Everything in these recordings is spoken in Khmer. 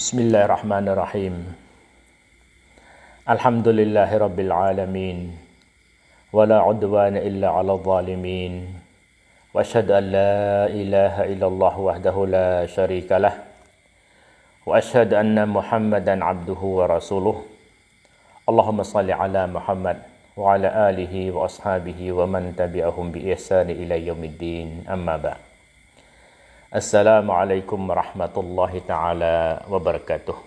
بسم الله الرحمن الرحيم الحمد لله رب العالمين ولا عدوان إلا على الظالمين وأشهد أن لا إله إلا الله وحده لا شريك له وأشهد أن محمدا عبده ورسوله اللهم صل على محمد وعلى آله وأصحابه ومن تبعهم بإحسان إلى يوم الدين أما بعد Assalamualaikum warahmatullahi taala wabarakatuh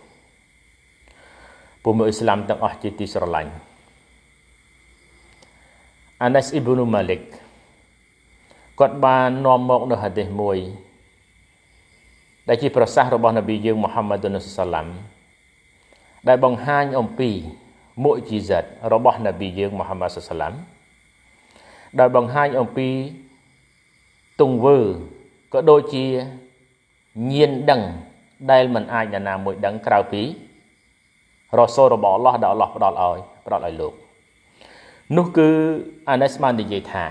ពលមកអ៊ីស្លាមទាំងអស់ជាទីស្រឡាញ់អានាសអ៊ីប៊ុនម៉ាលិកគាត់បាននាំមកនៅហាឌីសមួយ ដែលជាប្រសាសន៍របស់នប៊ីយើងមូហាម៉ាត់សាឡាំដែលបង្ហាញអំពីមុជីសិតរបស់នប៊ីយើងមូហាម៉ាត់សាឡាំដែលបង្ហាញអំពីទង្វើ ក៏ដូចជាញៀនដឹង ដែលមិនអាចនរណាមួយដឹងក្រៅពីរ៉ូសូលរបស់អល់ឡោះដែលអល់ឡោះផ្ដល់ឲ្យផ្ដល់ឲ្យលោកនោះគឺអាណេសបាននិយាយថា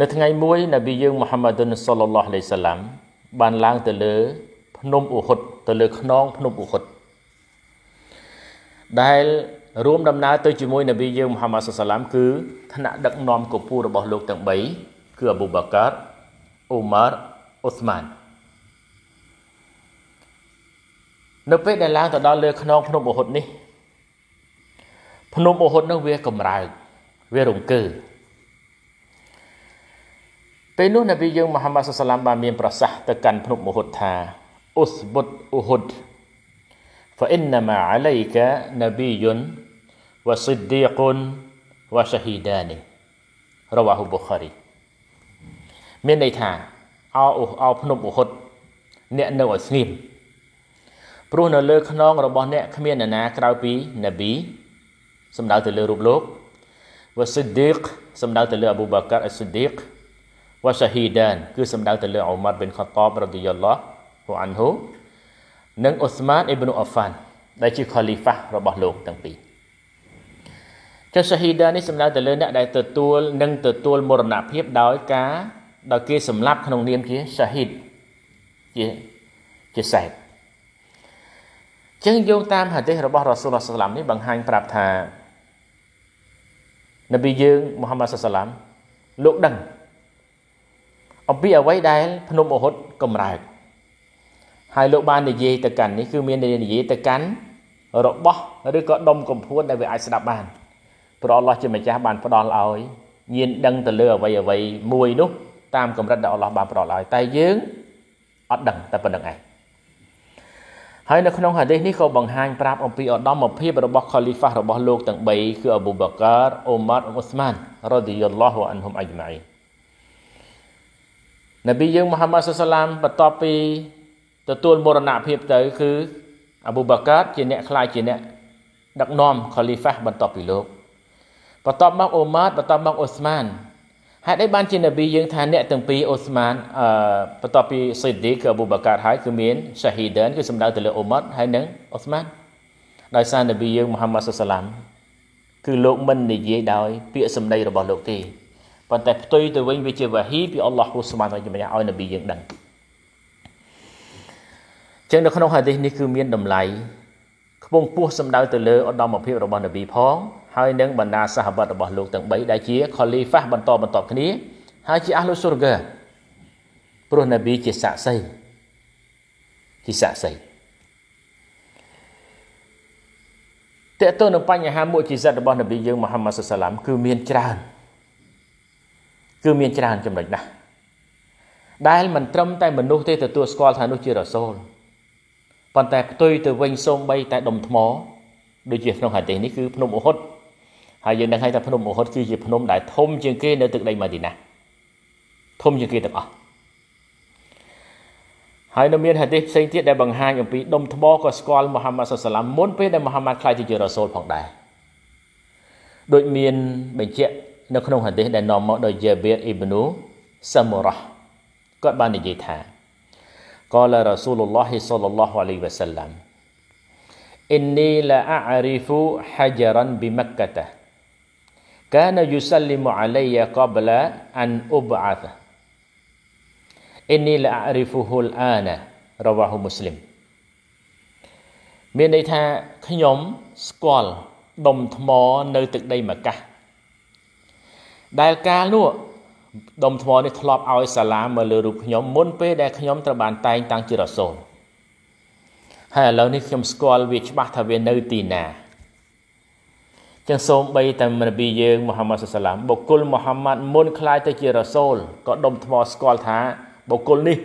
នៅថ្ងៃមួយនប៊ីយើងមូហាម៉ាឌុនសល្លឡោះអាឡៃសាឡាំបានឡើងទៅលើ ភ្នំអ៊ូហុតទៅលើខ្នងភ្នំអ៊ូហុតដែលរួមដំណើរទៅជាមួយនប៊ីយើងមូហាម៉ាត់សាឡាំគឺថ្នាក់ដឹកនាំកម្ពុជារបស់លោកទាំង3គឺអប៊ូបាកាត អ៊ូម៉ារអ៊ូស្មាននៅពេលដែលឡើងទៅដល់លើខ្នងភ្នំអូហុតនេះភ្នំអូហុតនោះវាកម្រើកវារង្គើពេលនោះនប៊ីយើងមូហាម៉ាត់សាឡាំបានមានប្រសាសន៍ទៅកាន់ភ្នំអូហុតថាអ៊ុសបុតអូហុត فإنما عليك نبي وصديق وشهيدان رواه البخاري មានន័យថាអោអោភ្នំអូហុតអ្នកនៅឲ្យស្ងៀមព្រោះនៅលើខ្នងរបស់អ្នកគ្មាននរណាក្រៅពីនប៊ីសំដៅទៅលើរូបលោកវ៉ាស៊ីឌីកសំដៅទៅលើអប៊ូបាការអ៊ីស៊ីឌីកវ៉ាសាហ៊ីដានគឺសំដៅទៅលើអ៊ូម៉ាត់ប៊ិនខាតបរ៉ាឌីយ៉ាឡោះហ៊ូអានហ៊ូនិងអ៊ូស្មានអ៊ីប៊ីនអាហ្វានដែលជាខលីហ្វារបស់លោកទាំងពីរចុះសាហ៊ីដានេះសំដៅទៅលើអ្នកដែលទទួលនិងទទួលមរណភាពដោយការ ដោយគេសម្លាប់ក្នុងនាមជាសាហ៊ីដជាជាសែបចឹងយោងតាមហាឌីសរបស់រ៉ាស៊ូលឡោះសាឡាំនេះបង្ហាញប្រាប់ថានប៊ីយើងមូហាម៉ាត់សាឡាំលោកដឹងអំពីអ្វីដែលភ្នំអូហុតកំរើកហើយលោកបាននិយាយទៅកាន់នេះគឺមាននិយាយទៅកាន់របស់ឬក៏ដុំកំភួនដែលវាអាចស្ដាប់បានព្រោះអល់ឡោះជាម្ចាស់បានផ្ដល់ឲ្យញៀនដឹងទៅលើអ្វីអ្វីមួយនោះ តាមកម្រិតដែលអល់ឡោះបានផ្ដល់ឲ្យតែយើងអត់ដឹងតែប៉ុណ្្នឹងឯងហើយនៅក្នុងហាឌីសនេះក៏បង្ហាញប្រាប់អំពីឧត្តមភាពរបស់ខលីហ្វារបស់លោកទាំង3គឺអប៊ូបាការអ៊ូម៉ាត់អ៊ូស្មានរ៉ាឌីយ៉ាឡោះអានហ៊ុមអ៊ីម៉ៃនប៊ីយើងមូហាម៉ាត់សាឡាមបន្ទាប់ពីទទួលមរណភាពទៅគឺអប៊ូបាកាតជាអ្នកខ្លាយជាអ្នកដឹកនាំខលីហ្វាបន្ទាប់ពីលោកបន្ទាប់មកអូម៉ាតបន្ទាប់មកអូស្មាន ហេតុអីបានជានប៊ីយើងថាអ្នកទាំងពីរអូស្មានអឺបន្ទាប់ពីស៊ីឌីគឺអប៊ូបាកាតហើយគឺមានសាហ៊ីដានគឺសម្ដៅទៅលើអូម៉ាត់ហើយនិងអូស្មានដោយសារនប៊ីយើងមូហាម៉ាត់សាឡាមគឺលោកមិននិយាយដោយ ពាក្យសម្ដីរបស់លោកទេប៉ុន្តែផ្ទុយទៅវិញវាជាវ៉ាហ៊ីពីអល់ឡោះហ៊ូស្មានឲ្យឲ្យនប៊ីយើងដឹងចឹងនៅក្នុងហាឌីសនេះគឺមានតម្លៃខ្ពង់ពោះសម្ដៅទៅលើឧត្តមភាពរបស់នប៊ីផង ហើយនឹងបណ្ដាសាហបតរបស់លោកទាំង3ដែលជាខលីហ្វាសបន្តបន្តគ្នាហើយជាអាហ្លុស៊ុរហ្កាព្រោះនប៊ីជាសាក្សីជាសាក្សីតើតើនឹងបញ្ហាមួយជីសិតរបស់នប៊ីយើងមូហាម៉ាត់សាឡាមគឺមានច្រើនគឺមានច្រើនចំណុចណាស់ដែលមិនត្រឹមតែមនុស្សទេទទួលស្គាល់ថានោះជារ៉ាសូលប៉ុន្តែផ្ទុយទៅវិញសូម្បីតែដុំថ្មដូចជាក្នុងហាឌីសនេះគឺភ្នំអូហុត ហើយយើងដឹងហើយថាភ្នំអូហុតគឺជាភ្នំដែលធំជាងគេនៅទឹកដីម៉ាឌីណាធំជាងគេទាំងអស់ហើយនៅមានហាឌីសផ្សេងទៀតដែលបង្ហាញអំពីដុំថ្មក៏ស្គាល់មូហាម៉ាត់សុសឡាមមុនពេលដែលមូហាម៉ាត់ខ្លាយទៅជារ៉ូសូលផងដែរដូចមានបញ្ជាក់នៅក្នុងហាឌីសដែលនាំមកដោយយ៉ាបៀតអ៊ីបនូសាមូរ៉ាគាត់បាននិយាយថាកលរ៉ាស៊ូលឡោះសលឡោះអាលីវ៉ាសាឡាំអ៊ីននីឡាអារីហ្វូហាជារ៉ាន់ប៊ីមក្កាតា كان يسلم علي قبل أن أبعث إني لا أعرفه الآن رواه مسلم មានន័យថាខ្ញុំស្គាល់ដុំថ្មនៅទឹកដីម៉ាកាសដែលកាលនោះដុំថ្មនេះធ្លាប់ឲ្យសាឡាមមកលើរូបខ្ញុំមុនពេលដែលខ្ញុំត្រូវបានតែងតាំងជារ៉ាសូលហើយឥឡូវនេះខ្ញុំស្គាល់វាច្បាស់ថាវានៅទីណា ចឹងសូមបីតែនប៊ីយើងមូហាម៉ាត់សាឡាមបុគ្គលមូហាម៉ាត់មុនខ្លាយទៅជារ៉ាសូលក៏ដុំថ្មស្គាល់ថាបុគ្គលនេះ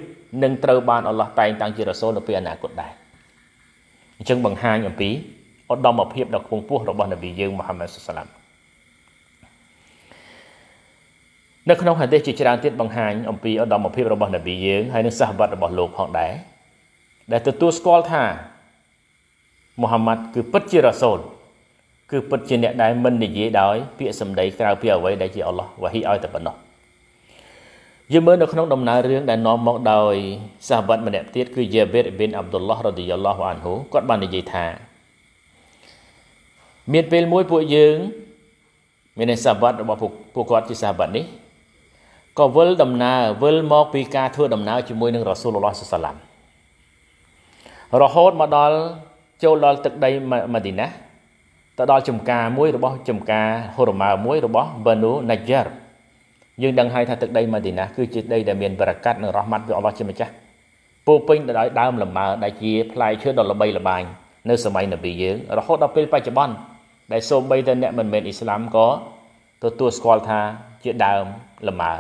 នឹងត្រូវបានអល់ឡោះតែងតាំងជារ៉ាសូលនៅពេលអនាគតដែរអញ្ចឹងបង្ហាញអំពីឧត្តមភាពដ៏ខ្ពង់ខ្ពស់របស់នប៊ីយើងមូហាម៉ាត់សាឡាមនៅក្នុងហាឌីសជាច្រើនទៀតបង្ហាញអំពីឧត្តមភាពរបស់នប៊ីយើងហើយនិងសាហបតរបស់លោកផងដែរដែលទទួលស្គាល់ថាមូហាម៉ាត់គឺពិតជារ៉ាសូល គឺពិតជាអ្នកដែលមិននិយាយដោយពាក្យសម្ដីក្រៅពីអ្វីដែលជាអល់ឡោះវ៉ាហ៊ីឲ្យតែប៉ុណ្ណោះយើងមើលនៅក្នុងដំណើររឿងដែលនាំមកដោយសាហបតម្នាក់ទៀតគឺយ៉ាបេតប៊ីនអាប់ឌុលឡោះរ៉ាឌីយ៉ាឡោះអានហ៊ូគាត់បាននិយាយថាមានពេលមួយពួកយើងមានសាហបតរបស់ពួកគាត់ជាសាហបតនេះក៏វិលដំណើរវិលមកពីការធ្វើដំណើរជាមួយនឹងរ៉ាស៊ូលឡោះសាឡាំរហូតមកដល់ចូលដល់ទឹកដីម៉ាឌីណា ទៅដល់ចំការមួយរបស់ចំការហូរម៉ាមួយរបស់បានូណាយ៉ារយើងដឹងហើយថាទឹកដីម៉ាឌីណាគឺជាដីដែលមានបរកាត់និងរ៉ហ្មាត់ពីអល់ឡោះជាម្ចាស់ពោពេញទៅដោយដើមលម៉ើដែលជាផ្លែឈើដ៏ល្បីល្បាញនៅសម័យនប៊ីយើងរហូតដល់ពេលបច្ចុប្បន្នដែលសូម្បីតែអ្នកមិនមែនអ៊ីស្លាមក៏ទទួលស្គាល់ថាជាដើមលម៉ើ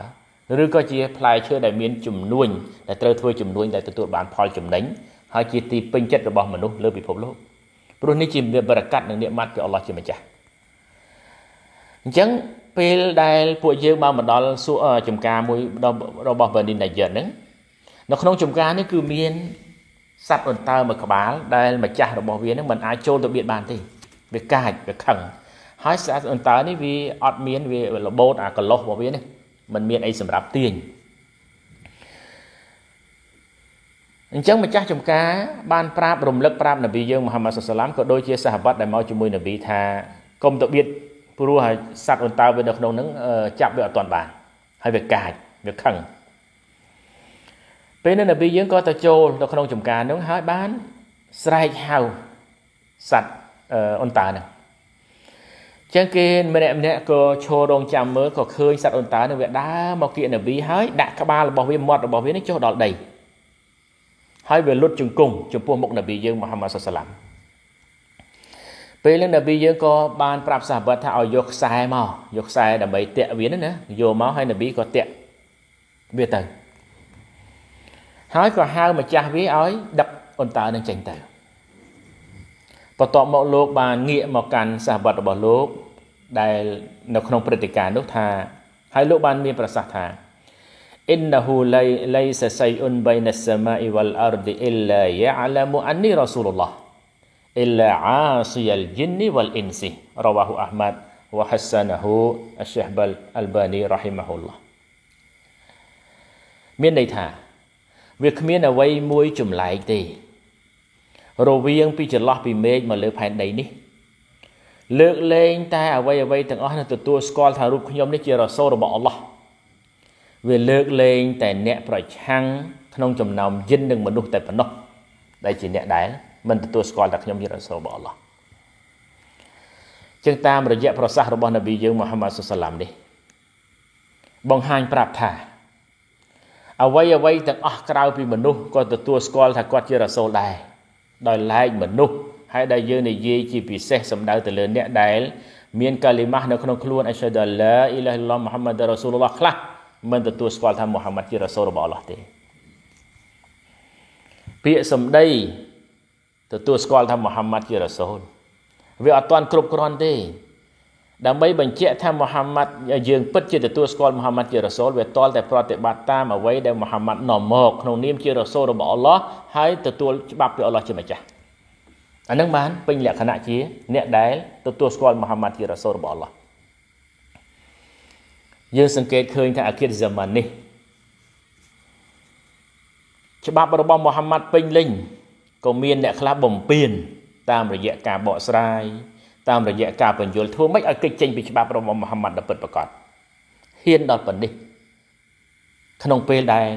ឬក៏ជាផ្លែឈើដែលមានចំនួនដែលត្រូវធ្វើចំនួនដែលទទួលបានផលចំណេញហើយជាទីពេញចិត្តរបស់មនុស្សលើពិភពលោក ព្រោះនេះជាបរកាត់និងនិម័តពីអល់ឡោះជាម្ចាស់អញ្ចឹងពេលដែលពួកយើងបានមកដល់សួរចំការមួយរបស់បានីណាយិតហ្នឹងនៅក្នុងចំការនេះគឺមានសត្វអន្តើមួយក្បាលដែលម្ចាស់របស់វានឹងមិនអាចចូលទៅបៀតបានទេវាកាចវាខឹងហើយសត្វអន្តើនេះវាអត់មានវារបូតអាកលោះរបស់វានេះมันមានអីសម្រាប់ទាញ អញ្ចឹងម្ចាស់ចំការបានប្រាប់រំលឹកប្រាប់នប៊ីយើងមូហាម៉ាត់សុសឡាមក៏ដូចជាសាហាបតដែលមកជាមួយនប៊ីថាកុំទៅបៀតព្រោះសត្វអន្តើវានៅក្នុងហ្នឹងចាប់វាអត់ទាន់បានហើយវាកាចវាខឹងពេលនោះនប៊ីយើងក៏ទៅចូលទៅក្នុងចំការហ្នឹងហើយបានស្រែកហៅសត្វអន្តើហ្នឹងចឹងគេម្នាក់ម្នាក់ក៏ឈររងចាំមើលក៏ឃើញសត្វអន្តើនឹងវាដើរមកគៀកនប៊ីហើយដាក់ក្បាលរបស់វាមាត់របស់វានេះចុះដល់ដី ហើយវាលុតជង្គង់ចំពោះមុខនប៊ីយើងមូហាម៉ាត់សុសឡាមពេលនឹងនប៊ីយើងក៏បានប្រាប់សាហាបថាឲ្យយកខ្សែមកយកខ្សែដើម្បីតាក់វាណាយកមកហើយនប៊ីក៏តាក់វាទៅហើយក៏ហៅម្ចាស់វាឲ្យដឹកអន្តើនឹងចេញទៅបន្ទាប់មកលោកបានងាកមកកាន់សាហាបរបស់លោកដែលនៅក្នុងព្រឹត្តិការណ៍នោះថាហើយលោកបានមានប្រសាសន៍ថា innahu laisa say'un baina as-sama'i wal ardi illa ya'lamu anni rasulullah illa 'asiyal jinni wal insi rawahu Ahmad wa hasanahu Syekh Al-Albani rahimahullah មានន័យថា វាគ្មានអ្វីមួយចម្លែកទេ រវាងពីចន្លោះពីមេឃមកលើផែនដីនេះ លើកលែងតែអ្វីអ្វីទាំងអស់នឹងទទួលស្គាល់ថារូបខ្ញុំនេះជារ៉ាសូលរបស់អល់ឡោះ វាលើកលែងតែអ្នកប្រឆាំងក្នុងចំណោមយិននិងមនុស្សតែប៉ុណ្ណោះដែលជាអ្នកដែលមិនទទួលស្គាល់ថាខ្ញុំជារ៉ាសូលរបស់អល់ឡោះចឹងតាមរយៈប្រសាសន៍របស់នប៊ីយើងមូហាម៉ាត់សុសឡាមនេះបង្ហាញប្រាប់ថាអ្វីអ្វីទាំងអស់ក្រៅពីមនុស្សក៏ទទួលស្គាល់ថាគាត់ជារ៉ាសូលដែរដោយឡែកមនុស្សហើយដែលយើងនិយាយជាពិសេសសំដៅទៅលើអ្នកដែល មានកាលីម៉ាស់នៅក្នុងខ្លួនអស្ហដឡាអ៊ីឡាហិឡោះមូហាម៉ាត់រ៉ាស៊ូលឡោះខ្លះ មិនទទួលស្គាល់ថាមូហាម៉ាត់ជារ៉ាសូលរបស់អល់ឡោះទេពាក្យសម្ដីទទួលស្គាល់ថាមូហាម៉ាត់ជារ៉ាសូលវាអត់ទាន់គ្រប់គ្រាន់ទេ ដើម្បីបញ្ជាក់ថាមូហាម៉ាត់យើងពិតជាទទួលស្គាល់មូហាម៉ាត់ជារ៉ាសូលវាតលតែប្រតិបត្តិតាមអ្វីដែលមូហាម៉ាត់នាំមកក្នុងនាមជារ៉ាសូលរបស់អល់ឡោះហើយទទួលច្បាប់ពីអល់ឡោះជាម្ចាស់អានឹងបានពេញលក្ខណៈជា អ្នកដែលទទួលស្គាល់មូហាម៉ាត់ជារ៉ាសូលរបស់អល់ឡោះ យើងសង្កេតឃើញថាអាគិតហ្សាម៉ាននេះច្បាប់របស់មូហាម៉ាត់ពេញលេញក៏មានអ្នកខ្លះបំពេញតាមរយៈការបកស្រាយតាមរយៈការបញ្យល់ធ្វើម៉េចឲ្យកិច្ចចេញពីច្បាប់របស់មូហាម៉ាត់ដល់ពិតប្រាកដហ៊ានដល់ប៉ុណ្នេះក្នុងពេលដែល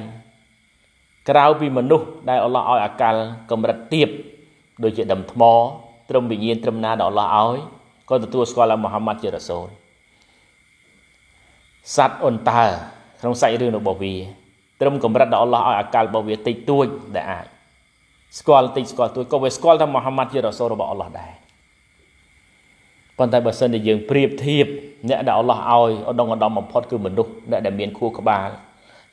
ក្រៅពីមនុស្សដែលអល់ឡោះឲ្យអាកាលកម្រិតទៀបដូចជាដុំថ្មត្រឹមវិញ្ញាណត្រឹមណាដែលអល់ឡោះឲ្យក៏ទទួលស្គាល់ថាមូហាម៉ាត់ជារ៉ាសូល សត្វអ៊ុនតើក្នុងសាច់រឿងរបស់វាត្រឹមកម្រិតដែលអល់ឡោះឲ្យអាកាលរបស់វាតិចតួចដែលអាចស្គាល់តិចស្គាល់តួចក៏វាស្គាល់ថាមូហាម៉ាត់ជារ៉ាសូលរបស់អល់ឡោះដែរប៉ុន្តែបើសិនជាយើងប្រៀបធៀបអ្នកដែលអល់ឡោះឲ្យឧត្តមឧត្តមបំផុតគឺមនុស្សអ្នកដែលមានខួរក្បាល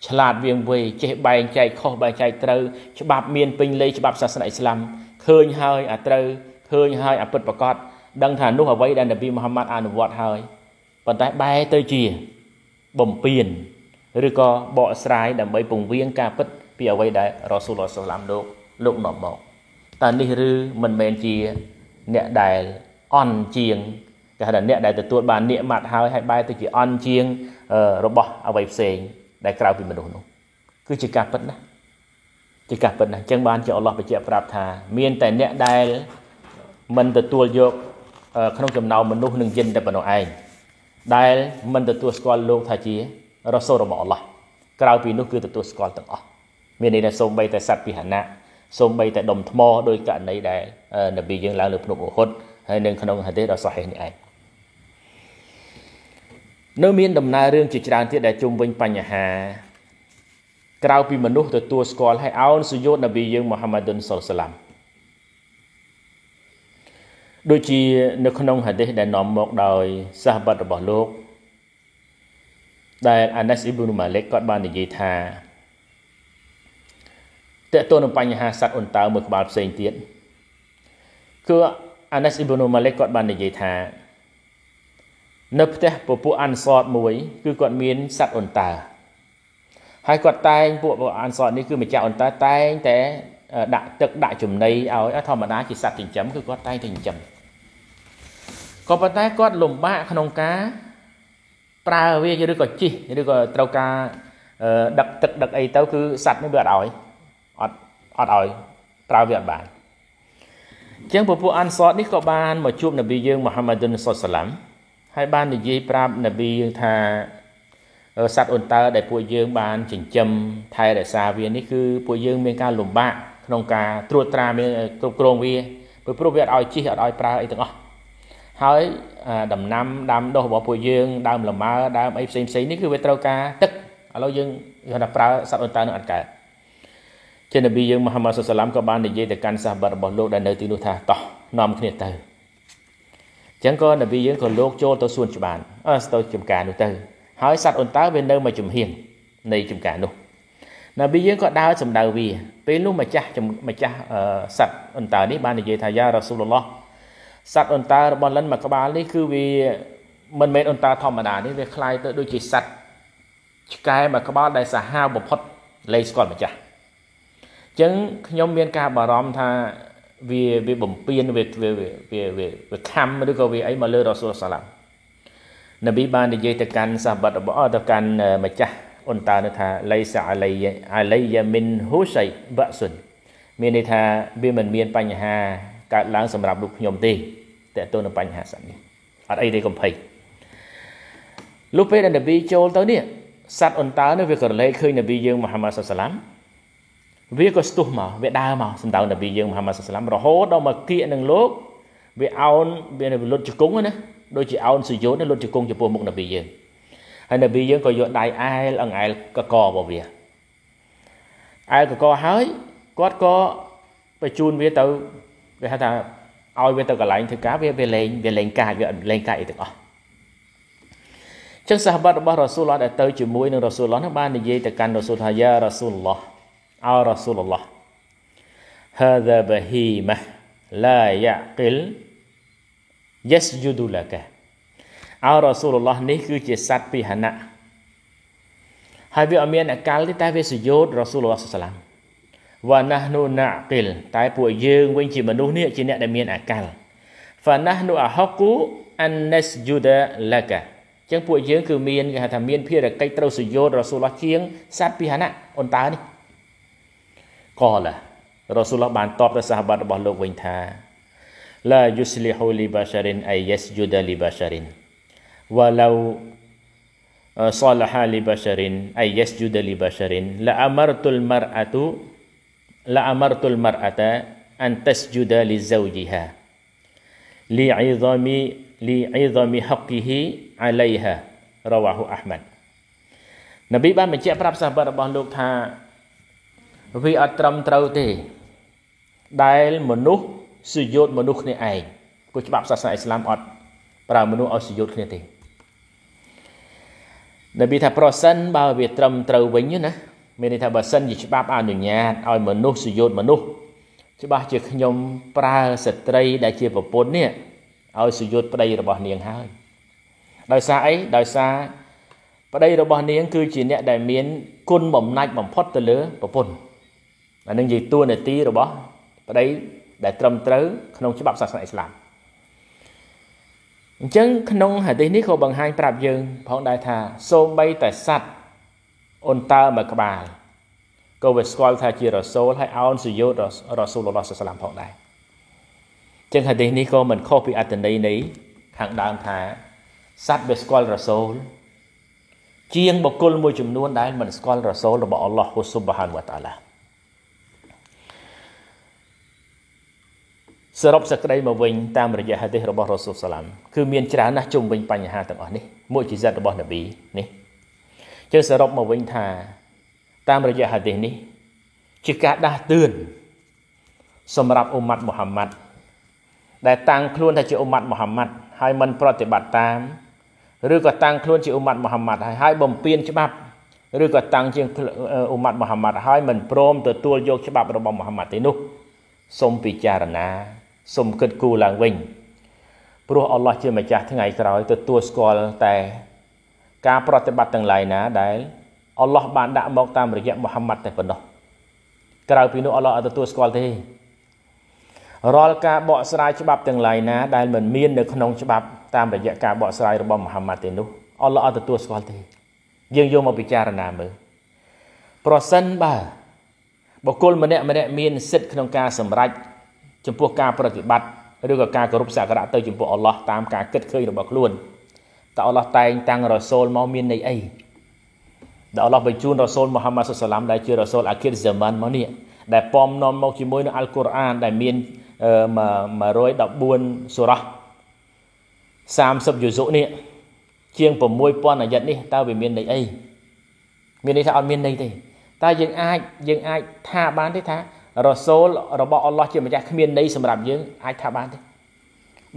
ឆ្លាតវៀងវៃចេះបែងចែកខុសបែងចែកត្រូវច្បាប់មានពេញលេច្បាប់សាសនាអ៊ីស្លាមឃើញហើយអាត្រូវឃើញហើយអាពិតប្រកបដឹងថានោះអ្វីដែលនប៊ីមូហាម៉ាត់អនុវត្តហើយប៉ុន្តែបែរទៅជា បំពេញឬក៏បកស្រាយដើម្បីពង្រៀងការពិតពីអ្វីដែលរ៉ាស៊ូលឡោះសាឡាមលោកលោកនាំមកតើនេះឬមិនមែនជាអ្នកដែលអន់ជាងគេហៅថាអ្នកដែលទទួលបាននិម័តហើយហើយបែរទៅជាអន់ជាងរបស់អ្វីផ្សេង ដែលក្រៅពីមនុស្សនោះគឺជាការពិតណាជាការពិតណាអញ្ចឹងបានជាអល់ឡោះបញ្ជាក់ប្រាប់ថា មានតែអ្នកដែលមិនទទួលយកក្នុងចំណោមមនុស្សនិងយិនតែប៉ុណ្ណោះឯង ដែលមិនទទួលស្គាល់លោកថាជារ៉ាសូលរបស់អល់ឡោះក្រៅពីនោះគឺទទួលស្គាល់ទាំងអស់មានន័យថាសូម្បីតែសត្វពិហណៈសូម្បីតែដុំថ្មដោយករណីដែលនប៊ីយើងឡើងលើភ្នំអូហុតហើយនៅក្នុងហាឌីសដ៏សហេះនេះឯងនៅមានដំណើររឿងជាច្រើនទៀតដែលជុំវិញបញ្ហាក្រៅពីមនុស្សទទួលស្គាល់ហើយអោនសុយោតនប៊ីយើងមូហាម៉ាឌុនសុលសាឡាំ ដូចជានៅក្នុងហាឌីសដែលនាំមកដោយសាហបាត់របស់លោកដែលអាណាស់អ៊ីប៊ុនម៉ាលិកគាត់បាននិយាយថាតើតើនឹងបញ្ហាសត្វអ៊ុនតើមួយក្បាលផ្សេងទៀតគឺអាណាស់អ៊ីប៊ុនម៉ាលិកគាត់បាននិយាយថានៅផ្ទះពពួកអានសតមួយគឺគាត់មានសត្វអ៊ុនតើហើយគាត់តែងពួកអានសតនេះគឺម្ចាស់អ៊ុនតើតែងតែដាក់ទឹកដាក់ចំណីឲ្យធម្មតាជាសត្វចិញ្ចឹមគឺគាត់តែងតែចិញ្ចឹម ក៏ប៉ុន្តែគាត់លំបាកក្នុងការប្រើវាឬក៏ជីឬក៏ត្រូវការដឹកទឹកដឹកអីទៅគឺសត្វនេះវាអត់ឲ្យអត់អត់ឲ្យប្រើវាអត់បានអញ្ចឹងពពួកអានសតនេះក៏បានមកជួបនប៊ីយើងមូហាម៉ាឌុនសុសឡាំហើយបាននិយាយប្រាប់នប៊ីយើងថាសត្វអ៊ុនតើដែលពួកយើងបានចិញ្ចឹមថែរក្សាវានេះគឺពួកយើងមានការលំបាកក្នុងការត្រួតត្រាមានគ្រប់គ្រងវាព្រោះវាអត់ឲ្យជីអត់ឲ្យប្រើអីទាំងអស់ ហើយដំណាំដាំដុះរបស់ពួកយើងដើមលម៉ើដើមអីផ្សេងផ្សេងនេះគឺវាត្រូវការទឹកឥឡូវយើងគាត់ថាប្រើសត្វអ៊ុនតើនឹងអត់កើតជានប៊ីយើងមូហាម៉ាត់សុសឡាមក៏បាននិយាយទៅកាន់សាហបាត់របស់លោកដែលនៅទីនោះថាតោះនាំគ្នាទៅអញ្ចឹងក៏នប៊ីយើងក៏លោកចូលទៅសួនច្បារអើទៅចំការនោះទៅហើយសត្វអ៊ុនតើវានៅមួយជំហាននៃចំការនោះនប៊ីយើងក៏ដើរសម្ដៅវាពេលនោះម្ចាស់ម្ចាស់សត្វអ៊ុនតើនេះបាននិយាយថាយ៉ារ៉ាស៊ូលឡោះ សត្វអ៊ុនតើរបស់លិនមួយក្បាលនេះគឺវាមិនមែនអ៊ុនតើធម្មតានេះវាคล้ายទៅដូចជាសត្វឆ្កែមួយក្បាលដែលសាហាវបំផុតលែងស្គាល់ម្ចាស់អញ្ចឹងខ្ញុំមានការបារម្ភថាវាវាបំពេញវាវាវាវាខំឬក៏វាអីមកលើរ៉ាស៊ូលសាឡាំនប៊ីបាននិយាយទៅកាន់សាហបាត់របស់ទៅកាន់ម្ចាស់អ៊ុនតានោះថាលៃសាអាឡៃអាឡៃយ៉ាមីនហ៊ូសៃបាក់សុនមានន័យថាវាមិនមានបញ្ហា កើតឡើងសម្រាប់លោកខ្ញុំទេតើតើនឹងបញ្ហាសត្វនេះអត់អីទេកំភៃលុះពេលដែលនប៊ីចូលទៅនេះសត្វអ៊ុនតើនេះវាក៏រលែកឃើញនប៊ីយើងមូហាម៉ាត់សាឡាំវាក៏ស្ទុះមកវាដើរមកសម្ដៅនប៊ីយើងមូហាម៉ាត់សាឡាំរហូតដល់មកគៀកនឹងលោកវាអោនវាលុតជង្គង់ណាដូចជាអោនសុយោនលុតជង្គង់ចំពោះមុខនប៊ីយើងហើយនប៊ីយើងក៏យកដៃអែលអង្អែលកករបស់វាអែលកកហើយគាត់ក៏បញ្ជូនវាទៅ គេហៅថាឲ្យវាទៅកន្លែងធ្វើការវាវាលេងវាលេងកាយវាលេងកាយអីទាំងអស់ចឹងសាហបាត់របស់រ៉ាស៊ូលឡោះដែលទៅជាមួយនឹងរ៉ាស៊ូលឡោះនោះបាននិយាយទៅកាន់រ៉ាស៊ូលថាយ៉ារ៉ាស៊ូលឡោះអោរ៉ាស៊ូលឡោះ هذا بهيمة لا يعقل يسجد لك អោរ៉ាស៊ូលឡោះនេះគឺជាសត្វពីហណៈហើយវាអត់មានអកលទេតែវាសយោតរ៉ាស៊ូលឡោះសាឡាម វ៉ាណាស់នូណាគិលតែពួកយើងវិញជាមនុស្សនេះជាអ្នកដែលមានអាកលហ្វាណាស់នូអាហកូអាននេសយូដាឡាកាចឹងពួកយើងគឺមានគេហៅថាមានភារកិច្ចត្រូវសយោតរ៉ាស៊ូលឡោះជាងសត្វពីហណៈអនតើនេះកឡារ៉ាស៊ូលឡោះបានតបទៅសាហបាត់របស់លោកវិញថាឡាយុស្លីហ៊ូលីបាសារិនអៃយេសយូដាលីបាសារិនវ៉ាឡូ صالح لبشر أي يسجد لبشر لأمرت المرأة la amartul mar'ata أن تسجد لزوجها لعظم لعظم حقه عليها رواه أحمد នប៊ីបានបញ្ជាក់ប្រាប់សាហាបរបស់លោកថាវាអត់ត្រឹមត្រូវទេដែលមនុស្សសុយោតមនុស្សគ្នាឯងគោះច្បាប់សាសនាអ៊ីស្លាមអត់ប្រើមនុស្សឲ្យសុយោតគ្នាទេនប៊ីថាប្រសិនបើវាត្រឹមត្រូវវិញណា មានន័យថាបើសិនជាច្បាប់អនុញ្ញាតឲ្យមនុស្សសុយោតមនុស្សច្បាស់ជាខ្ញុំប្រើស្ត្រីដែលជាប្រពន្ធនេះឲ្យសុយោតប្តីរបស់នាងហើយ ដោយសារអីដោយសារប្តីរបស់នាង គឺជាអ្នកដែលមានគុណបំណាច់បំផុតទៅលើប្រពន្ធអានឹងនិយាយតួនាទីរបស់ប្តីដែលត្រឹមត្រូវក្នុងច្បាប់សាសនាអ៊ីស្លាមអញ្ចឹងក្នុងហាឌីសនេះក៏បង្ហាញប្រាប់យើងផងដែរថាសូម្បីតែសัตว์ អ៊ុនតើមួយក្បាលក៏វាស្គាល់ថាជារ៉ាសូលហើយអោនសយោតរ៉ាសូលឡោះសាសឡាមផងដែរចឹងហាឌីសនេះក៏មិនខុសពីអត្តន័យនៃខាងដើមថាសัตว์វាស្គាល់រ៉ាសូលជាងបុគ្គលមួយចំនួនដែលមិនស្គាល់រ៉ាសូលរបស់អល់ឡោះស៊ុបហានវតាឡាសរុបសេចក្តីមកវិញតាមរយៈហាឌីសរបស់រ៉ាស៊ូលសាឡាមគឺមានច្រើនណាស់ជុំវិញបញ្ហាទាំងអស់នេះមួយជីសិតរបស់នប៊ីនេះ ចឹងសរុបមកវិញថា តាមរយៈហាឌីសនេះ ជាការដាស់តឿនសម្រាប់អ៊ុម៉ាត់មូហាម៉ាត់ដែលតាំងខ្លួនថាជាអ៊ុម៉ាត់មូហាម៉ាត់ហើយមិនប្រតិបត្តិតាមឬក៏តាំងខ្លួនជាអ៊ុម៉ាត់មូហាម៉ាត់ហើយហើយបំពេញច្បាប់ឬក៏តាំងជាអ៊ុម៉ាត់មូហាម៉ាត់ហើយមិនព្រមទទួលយកច្បាប់របស់មូហាម៉ាត់ទេនោះសូមពិចារណាសូមគិតគូរឡើងវិញព្រោះអល់ឡោះជាម្ចាស់ថ្ងៃក្រោយទទួលស្គាល់តែ ការប្រតិបត្តិទាំងឡាយណាដែលអល់ឡោះបានដាក់មកតាមរយៈមូហាម៉ាត់តែប៉ុណ្ណោះក្រៅពីនោះអល់ឡោះអត់ទទួលស្គាល់ទេរាល់ការបកស្រាយច្បាប់ទាំងឡាយណាដែលមិនមាននៅក្នុងច្បាប់តាមរយៈការបកស្រាយរបស់មូហាម៉ាត់ទេនោះអល់ឡោះអត់ទទួលស្គាល់ទេយើងយកមកពិចារណាមើលប្រសិនបើបុគ្គលម្នាក់ម្នាក់មានសិទ្ធិក្នុងការសម្រេចចំពោះការប្រតិបត្តិឬក៏ការគោរពសក្ការៈទៅចំពោះអល់ឡោះតាមការគិតឃើញរបស់ខ្លួន តើអល់ឡោះតែងតាំងរ៉ាសូលមកមានន័យអីដែលអល់ឡោះបញ្ជូនរ៉ាសូលមូហាម៉ាត់សុសឡាមដែលជារ៉ាសូលអាគីរហ្សាម៉ានមកនេះដែលពំនាំមកជាមួយនឹងអល់កុរអានដែលមាន114សូរ៉ា30យុសុនេះជាង6000អាយ៉ាត់នេះតើវាមានន័យអីមានន័យថាអត់មានន័យទេតើយើងអាចយើងអាចថាបានទេថារ៉សូលរបស់អល់ឡោះជាម្ចាស់គ្មានន័យសម្រាប់យើងអាចថាបានទេ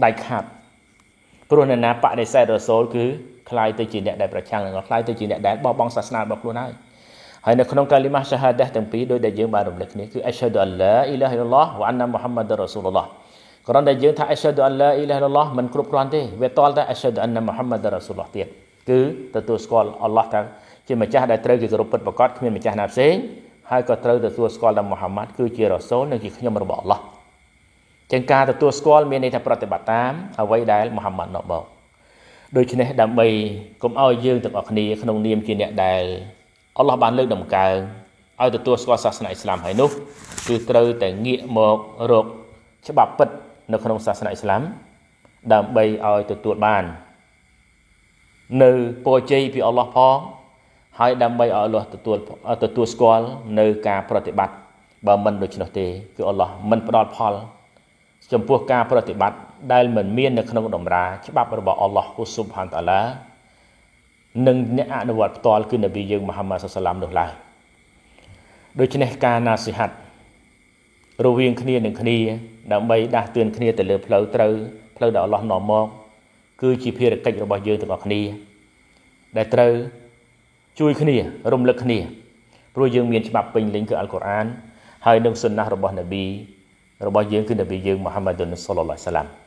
ដាច់ខាត ព្រោះអ្នកណាបដិសេធរ៉សូលគឺคล้ายទៅជាអ្នកដែលប្រឆាំងនឹងคล้ายទៅជាអ្នកដែលបោះបង់សាសនារបស់ខ្លួនហើយហើយនៅក្នុងកាលីម៉ាសាហាដាទាំងពីរដោយដែលយើងបានរំលឹកគ្នាគឺអស្ហាឌូអឡាអ៊ីឡាហិលឡោះវ៉ាណាមូហាម៉ាត់រ៉សូលឡោះគ្រាន់តែយើងថាអស្ហាឌូអឡាអ៊ីឡាហិលឡោះមិនគ្រប់គ្រាន់ទេវាតល់តែអស្ហាឌូអានណាមូហាម៉ាត់រ៉សូលឡោះទៀតគឺទទួលស្គាល់អល់ឡោះថាជាម្ចាស់ដែលត្រូវគេគោរពពិតប្រាកដគ្មានម្ចាស់ណាផ្សេងហើយក៏ត្រូវទទួលស្គាល់ថាមូហាម៉ាត់គឺជារ៉សូលនិងជាខ្ញុំរបស់អល់ឡោះ ចឹងការទទួលស្គាល់មានន័យថាប្រតិបត្តិតាមអ្វីដែលមូហាម៉ាត់ណបដូច្នេះដើម្បីកុំឲ្យយើងទាំងអស់គ្នាក្នុងនាមជាអ្នកដែលអល់ឡោះបានលើកដំកើងឲ្យទទួលស្គាល់សាសនាអ៊ីស្លាមហើយនោះគឺត្រូវតែងាកមករកច្បាប់ពិតនៅក្នុងសាសនាអ៊ីស្លាមដើម្បីឲ្យទទួលបាន នៅពរជ័យពីអល់ឡោះផងហើយដើម្បីឲ្យអល់ឡោះទទួលទទួលស្គាល់នៅការប្រតិបត្តិបើមិនដូច្នោះទេគឺអល់ឡោះមិនផ្ដល់ផល ចំពោះការប្រតិបត្តិដែលមិនមាននៅក្នុងតម្រាច្បាប់របស់អល់ឡោះហ៊ូស៊ុបហានតាឡានិងអ្នកអនុវត្តផ្ទាល់គឺនប៊ីយើងមូហាម៉ាត់សាឡាមនោះឡើយដូច្នេះការណាស៊ីហាត់រវាងគ្នានឹងគ្នាដើម្បីដាស់តឿនគ្នាទៅលើផ្លូវត្រូវផ្លូវដែលអល់ឡោះនាំមក គឺជាភារកិច្ចរបស់យើងទាំងអស់គ្នា ដែលត្រូវជួយគ្នារំលឹកគ្នាព្រោះយើងមានច្បាប់ពេញលេញគឺអល់កុរអានហើយនឹងសុនណះរបស់នប៊ី របស់យើងគឺនប៊ីយើងមូហាម៉ាត់សុលឡាឡោះសាឡាម